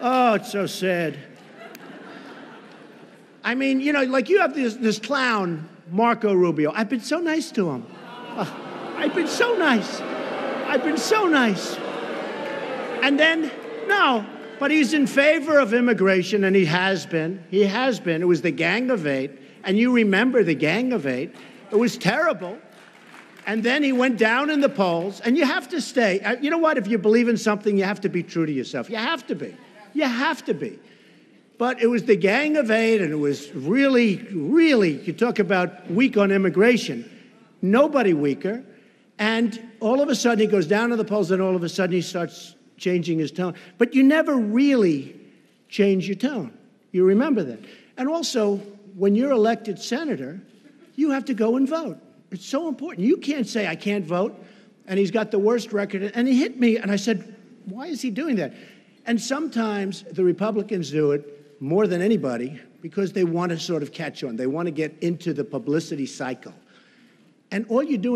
Oh, it's so sad. I mean, you know, like you have this, this clown, Marco Rubio. I've been so nice to him. Uh, I've been so nice. I've been so nice. And then, no, but he's in favor of immigration, and he has been. He has been. It was the Gang of Eight, and you remember the Gang of Eight. It was terrible. And then he went down in the polls, and you have to stay. Uh, you know what? If you believe in something, you have to be true to yourself. You have to be. You have to be. But it was the Gang of Eight, and it was really, really, you talk about weak on immigration. Nobody weaker. And all of a sudden, he goes down to the polls, and all of a sudden, he starts changing his tone. But you never really change your tone. You remember that. And also, when you're elected senator, you have to go and vote. It's so important. You can't say, I can't vote. And he's got the worst record. And he hit me, and I said, Why is he doing that? And sometimes the Republicans do it more than anybody because they want to sort of catch on. They want to get into the publicity cycle. And all you do